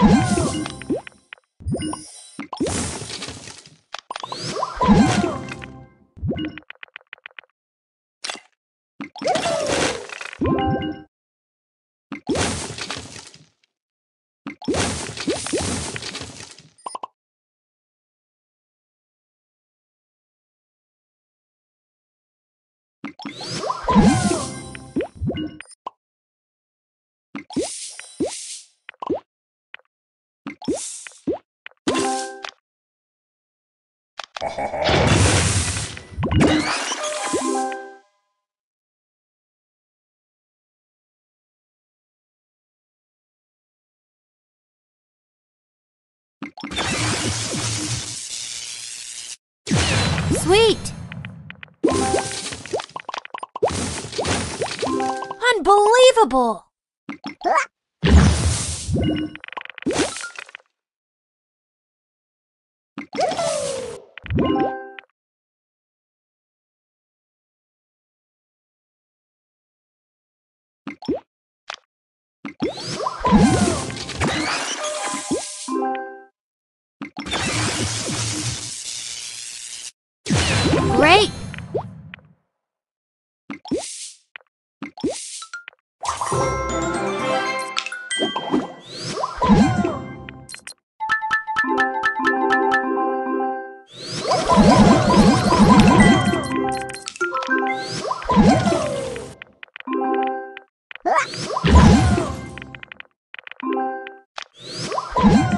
you Sweet! Unbelievable! Great! Mm-hmm.